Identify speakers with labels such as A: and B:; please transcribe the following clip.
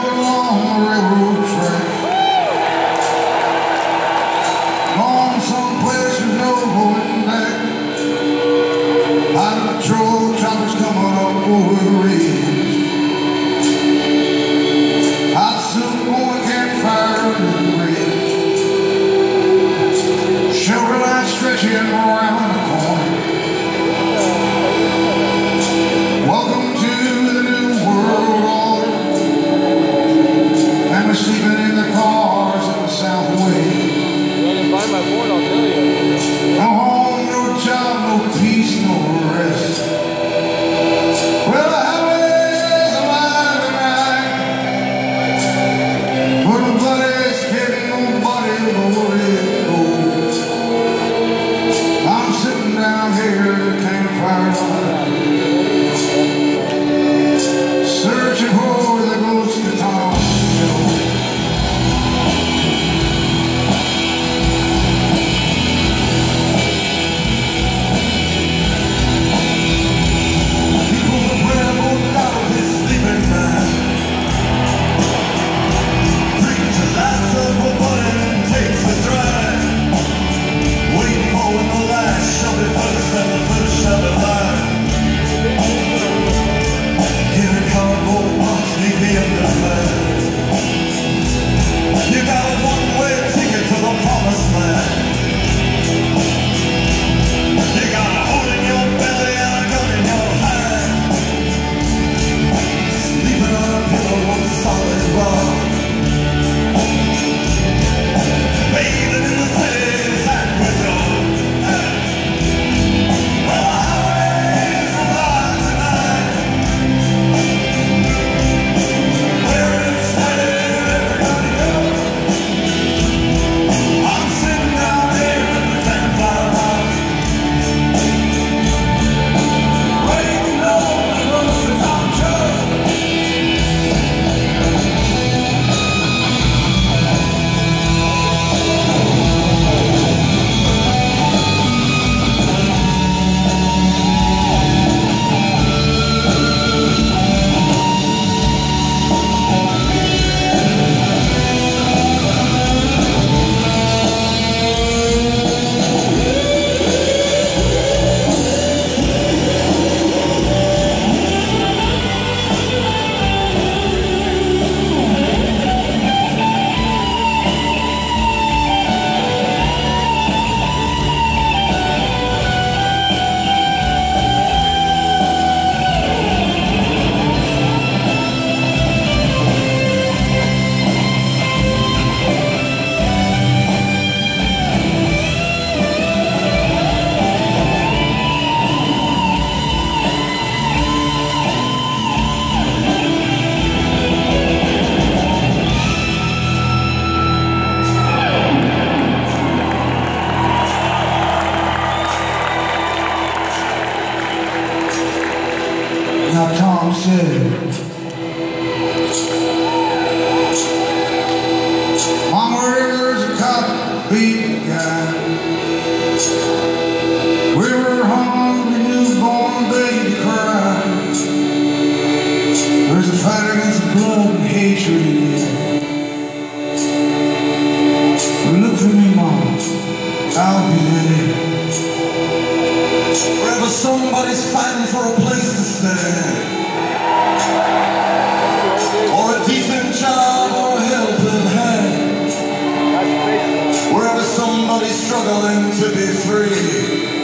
A: Oh, Or a decent job or a helping hand. Wherever somebody's struggling to be free.